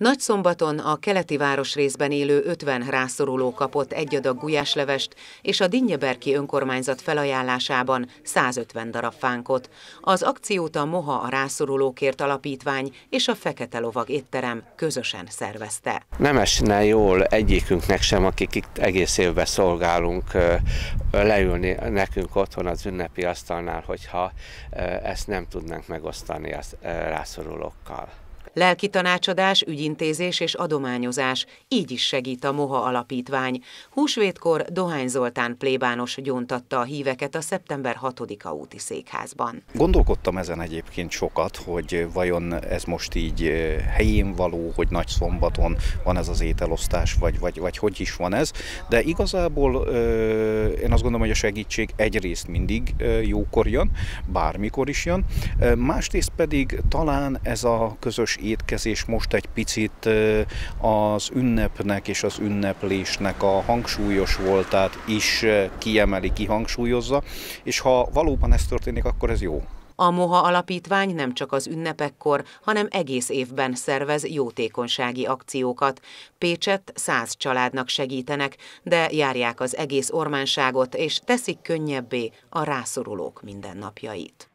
Nagyszombaton a keleti városrészben élő 50 rászoruló kapott egy adag gulyáslevest, és a Dinnyeberki önkormányzat felajánlásában 150 darab fánkot. Az akciót a Moha a rászorulókért alapítvány és a Fekete Lovag étterem közösen szervezte. Nem esne jól egyikünknek sem, akik itt egész évben szolgálunk, leülni nekünk otthon az ünnepi asztalnál, hogyha ezt nem tudnánk megosztani a rászorulókkal. Lelki tanácsadás, ügyintézés és adományozás, így is segít a Moha Alapítvány. Húsvétkor Dohány Zoltán plébános gyóntatta a híveket a szeptember 6-a úti székházban. Gondolkodtam ezen egyébként sokat, hogy vajon ez most így helyén való, hogy nagy szombaton van ez az ételosztás, vagy, vagy, vagy hogy is van ez, de igazából én azt gondolom, hogy a segítség egyrészt mindig jókor jön, bármikor is jön, másrészt pedig talán ez a közös étkezés most egy picit az ünnepnek és az ünneplésnek a hangsúlyos voltát is kiemeli, kihangsúlyozza, és ha valóban ez történik, akkor ez jó. A Moha Alapítvány nem csak az ünnepekkor, hanem egész évben szervez jótékonysági akciókat. Pécset száz családnak segítenek, de járják az egész ormánságot, és teszik könnyebbé a rászorulók mindennapjait.